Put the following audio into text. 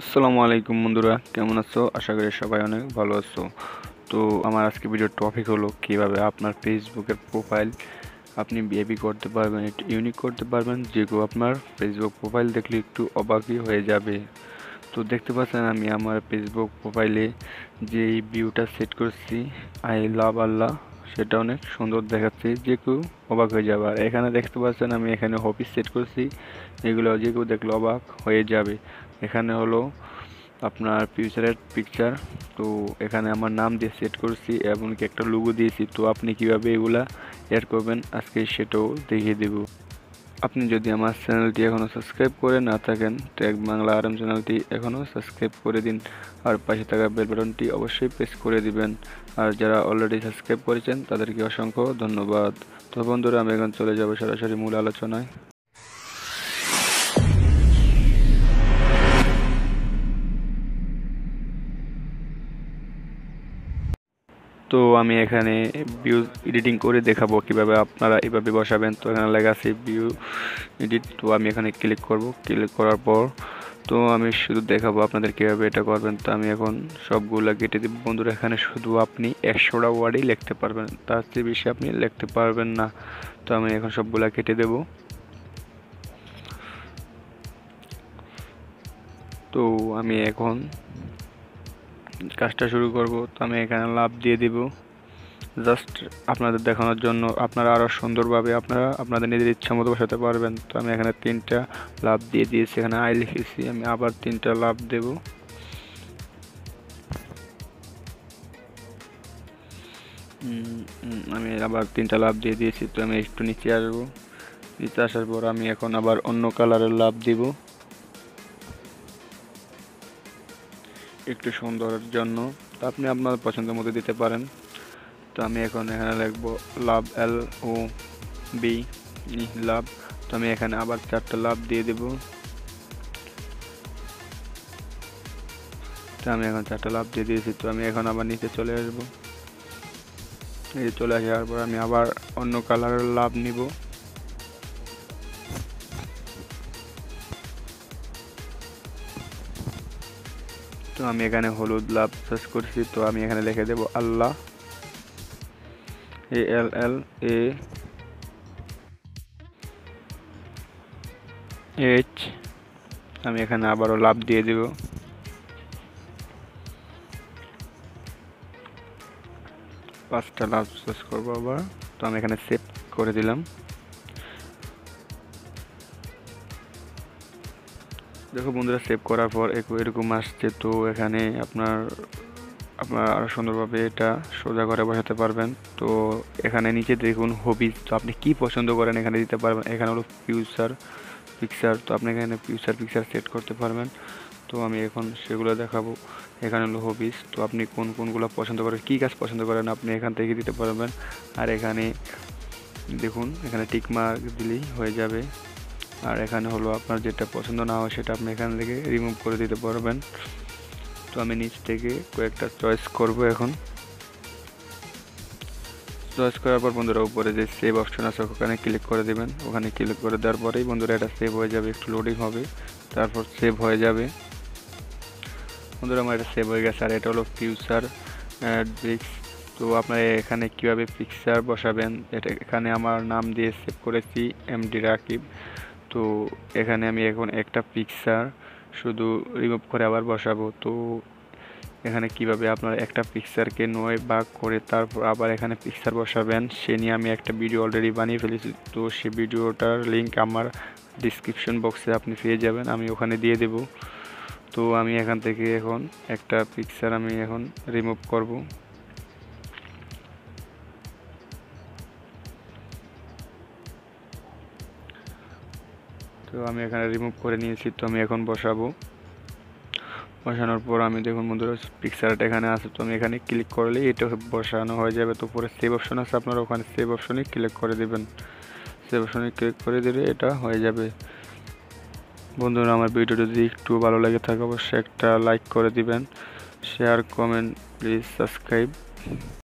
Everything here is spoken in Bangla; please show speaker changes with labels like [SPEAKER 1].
[SPEAKER 1] আসসালামু আলাইকুম বন্ধুরা, কেমন আছো? আশা করি সবাই অনেক ভালো আছো। তো আমার আজকে ভিডিওর টপিক হলো কীভাবে আপনার ফেসবুকের প্রোফাইল আপনি বিএবি করতে পারবেন, একটু ইউনিক করতে পারবেন, যেগুলো আপনার ফেসবুক প্রোফাইল দেখলে একটু অবাকই হয়ে যাবে। তো দেখতে পাচ্ছেন আমি আমার ফেসবুক প্রোফাইলে যে ভিউটা সেট করছি, আই লাভ আল্লাহ। সেটা অনেক সুন্দর দেখাচ্ছে, যে কেউ অবাক হয়ে যাবে। আর এখানে দেখতে পাচ্ছেন আমি এখানে হপিস সেট করছি, এগুলো যে কেউ দেখলে অবাক হয়ে যাবে। এখানে হলো আপনার ফিউচারের পিকচার তো এখানে আমার নাম দিয়ে সেট করছি এমনকি একটা লুগো দিয়েছি। তো আপনি কীভাবে এগুলা অ্যাড করবেন, আজকে সেটাও দেখিয়ে দেব। আপনি যদি আমার চ্যানেলটি এখনও সাবস্ক্রাইব করে না থাকেন, ট্যাগ বাংলা আরাম চ্যানেলটি এখনও সাবস্ক্রাইব করে দিন। আর পাশে থাকা বেল বাটনটি অবশ্যই প্রেস করে দিবেন। আর যারা অলরেডি সাবস্ক্রাইব করেছেন, তাদেরকে অসংখ্য ধন্যবাদ। তো বন্ধুরা, আমি এখন চলে যাব সরাসরি মূল আলোচনায়। তো আমি এখানে ভিউ এডিটিং করে দেখাবো কীভাবে আপনারা এভাবে বসাবেন। তো এখানে লেখা আছে ভিউ এডিট তো আমি এখানে ক্লিক করব। ক্লিক করার পর, তো আমি শুধু দেখাবো আপনাদের কীভাবে এটা করবেন। তো আমি এখন সবগুলো কেটে দিব। বন্ধুরা, এখানে শুধু আপনি একশোটা ওয়ার্ডই লিখতে পারবেন। তার চেয়ে বেশি আপনি লিখতে পারবেন না। তো আমি এখন সবগুলা কেটে দেব। তো আমি এখন কাজটা শুরু করব, তো আমি এখানে লাভ দিয়ে দিব। জাস্ট আপনাদের দেখানোর জন্য, আপনারা আরও সুন্দরভাবে আপনারা আপনাদের নিজের ইচ্ছা মতো বসাতে পারবেন। তো আমি এখানে তিনটা লাভ দিয়ে দিয়েছি, এখানে আই লিখেছি, আমি আবার তিনটা লাভ দেব। আমি আবার তিনটা লাভ দিয়ে দিয়েছি, তো আমি একটু নিচে আসব। নিচে আসার পর আমি এখন আবার অন্য কালারের লাভ দিব। একটু সুন্দরের জন্য। তো আপনি আপনার পছন্দের মতো দিতে পারেন। তো আমি এখন এখানে লিখব লাভ এল ও বি লাভ। তো আমি এখানে আবার চারটা লাভ দিয়ে দেব। তো আমি এখন চারটা লাভ দিয়ে দিয়েছি। তো আমি এখন আবার নিচে চলে আসব। নিচে চলে আসার পর আমি আবার অন্য কালারের লাভ নিব। তো আমি এখানে হলুদ লাভ সার্চ করছি, তো আমি এখানে লিখে দেব আল্লাহ, এ এল এল এ এইচ, আমি এখানে আবারও লাভ দিয়ে দেব। পাঁচটা লাভ সার্চ করব আবার, তো আমি এখানে সেভ করে দিলাম। দেখো বন্ধুরা সেভ করার পর এরকম আসছে। তো এখানে আপনার আপনার আরও সুন্দরভাবে এটা সোজা করে বসাতে পারবেন। তো এখানে নিচে দেখুন হবিজ তো আপনি কি পছন্দ করেন এখানে দিতে পারবেন। এখানে হলো ফিউচার পিকচার তো আপনি এখানে ফিউচার পিকচার সেট করতে পারবেন। তো আমি এখন সেগুলো দেখাবো। এখানে হলো হবিস তো আপনি কোন, কোনগুলো পছন্দ করেন, কী কাজ পছন্দ করেন আপনি এখান থেকে দিতে পারবেন। আর এখানে দেখুন, এখানে টিক মার্ক দিলেই হয়ে যাবে। আর এখানে হলো আপনার যেটা পছন্দ না হয় সেটা আপনি এখান থেকে রিমুভ করে দিতে পারবেন। তো আমি নিচ থেকে কয়েকটা চয়েস করব এখন। চয়েস করার পর বন্ধুরা উপরে যে সেভ অপশন আছে, ওখানে ক্লিক করে দেবেন। ওখানে ক্লিক করে দেওয়ার পরেই বন্ধুরা এটা সেভ হয়ে যাবে, একটু লোডিং হবে। তারপর সেভ হয়ে যাবে। বন্ধুরা আমার এটা সেভ হয়ে গেছে, আর এটা হলো ফিউচার ব্রিক্স তো আপনারা এখানে কীভাবে পিকচার বসাবেন? এটা এখানে আমার নাম দিয়ে সেভ করেছি এমডি রাকিব তো এখানে আমি এখন একটা পিকচার শুধু রিমুভ করে আবার বসাবো। তো এখানে কীভাবে আপনার একটা পিকচারকে নয় ভাগ করে তারপর আবার এখানে পিকচার বসাবেন, সে নিয়ে আমি একটা ভিডিও অলরেডি বানিয়ে ফেলেছি। তো সে ভিডিওটার লিঙ্ক আমার ডিসক্রিপশন বক্সে আপনি পেয়ে যাবেন, আমি ওখানে দিয়ে দেব। তো আমি এখান থেকে এখন একটা পিকচার আমি এখন রিমুভ করব। তো আমি এখানে রিমুভ করে নিয়েছি, তো আমি এখন বসাবো। বসানোর পর আমি দেখুন বন্ধুরা পিকচারটা এখানে আছে, তো আমি এখানে ক্লিক করলে এটা বসানো হয়ে যাবে। তো পরে সেভ অপশন আছে আপনারা ওখানে সেভ অপশনে ক্লিক করে দেবেন। সেভ অপশনে ক্লিক করে দিলে এটা হয়ে যাবে। বন্ধুরা, আমার ভিডিও যদি একটু ভালো লাগে থাকে, অবশ্যই একটা লাইক করে দিবেন। Share comment please subscribe